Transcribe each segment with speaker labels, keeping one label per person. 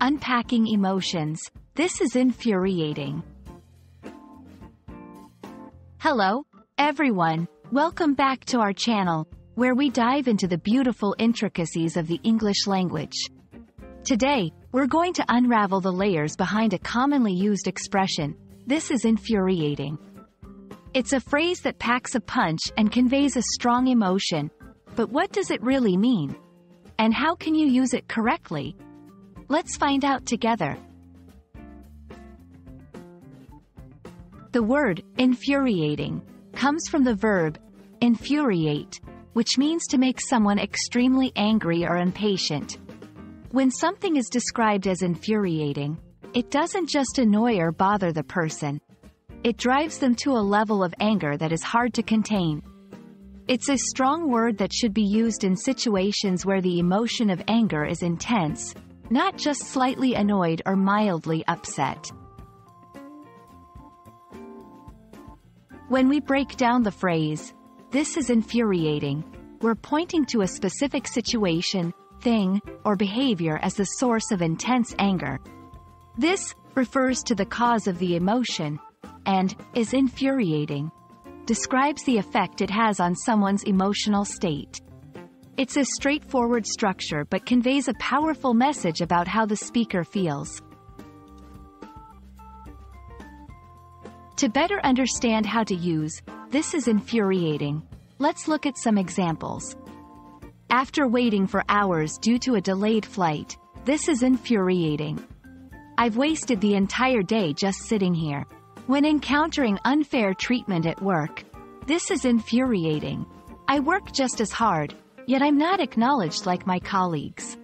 Speaker 1: Unpacking emotions. This is infuriating. Hello, everyone. Welcome back to our channel, where we dive into the beautiful intricacies of the English language. Today, we're going to unravel the layers behind a commonly used expression, this is infuriating. It's a phrase that packs a punch and conveys a strong emotion, but what does it really mean? And how can you use it correctly? Let's find out together. The word infuriating comes from the verb infuriate, which means to make someone extremely angry or impatient. When something is described as infuriating, it doesn't just annoy or bother the person. It drives them to a level of anger that is hard to contain. It's a strong word that should be used in situations where the emotion of anger is intense, not just slightly annoyed or mildly upset. When we break down the phrase, this is infuriating, we're pointing to a specific situation, thing, or behavior as the source of intense anger. This refers to the cause of the emotion, and is infuriating, describes the effect it has on someone's emotional state. It's a straightforward structure but conveys a powerful message about how the speaker feels. To better understand how to use, this is infuriating. Let's look at some examples. After waiting for hours due to a delayed flight, this is infuriating. I've wasted the entire day just sitting here. When encountering unfair treatment at work, this is infuriating. I work just as hard, yet I'm not acknowledged like my colleagues.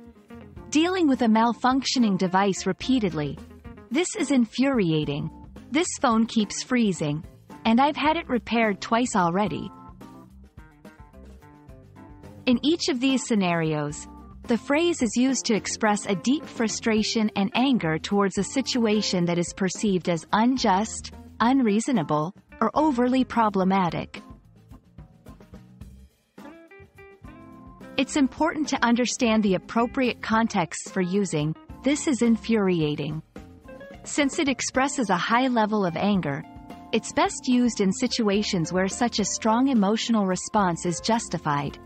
Speaker 1: Dealing with a malfunctioning device repeatedly. This is infuriating. This phone keeps freezing. And I've had it repaired twice already. In each of these scenarios, the phrase is used to express a deep frustration and anger towards a situation that is perceived as unjust, unreasonable, or overly problematic. It's important to understand the appropriate contexts for using, this is infuriating. Since it expresses a high level of anger, it's best used in situations where such a strong emotional response is justified.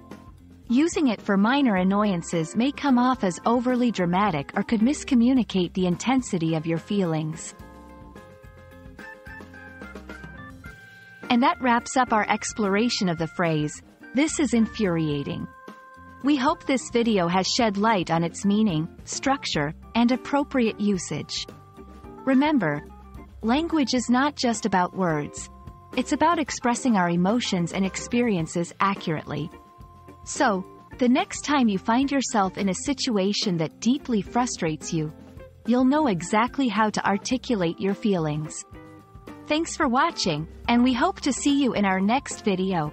Speaker 1: Using it for minor annoyances may come off as overly dramatic or could miscommunicate the intensity of your feelings. And that wraps up our exploration of the phrase, this is infuriating. We hope this video has shed light on its meaning, structure, and appropriate usage. Remember, language is not just about words. It's about expressing our emotions and experiences accurately. So, the next time you find yourself in a situation that deeply frustrates you, you'll know exactly how to articulate your feelings. Thanks for watching, and we hope to see you in our next video.